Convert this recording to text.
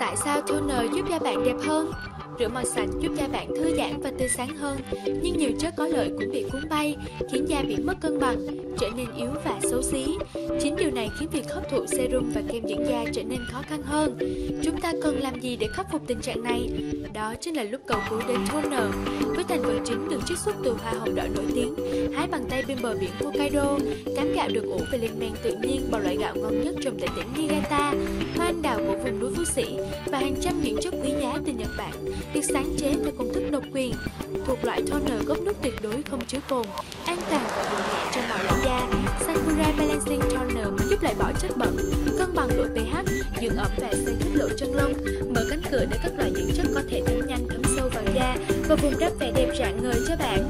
Tại sao toner giúp da bạn đẹp hơn? Rửa mặt sạch giúp da bạn thư giãn và tươi sáng hơn, nhưng nhiều chất có lợi cũng bị cuốn bay, khiến da bị mất cân bằng, trở nên yếu và xấu xí. Chính điều này khiến việc hấp thụ serum và kem dưỡng da trở nên khó khăn hơn. Chúng ta cần làm gì để khắc phục tình trạng này? Đó chính là lúc cầu cứu đến toner. Với thành phần chính được chiết xuất từ hoa hồng đỏ nổi tiếng, hái bằng tay bên bờ biển Hokkaido, cám gạo được ủ về lên men tự nhiên bằng loại gạo ngon nhất trồng tại tỉnh Niigata, anh đào của vùng núi Phú Sĩ và hàng trăm những chất quý giá từ Nhật Bản được sáng chế theo công thức độc quyền thuộc loại toner gốc nước tuyệt đối không chứa cồn, an toàn và bổ nhẹ cho mọi loại da. Sakura Balancing Toner giúp loại bỏ chất bẩn, cân bằng độ pH, dưỡng ẩm và xây thích lỗ chân lông, mở cánh cửa để các loại dưỡng chất có thể thấm nhanh thấm sâu vào da và vùng đắp vẻ đẹp rạng ngời cho bạn.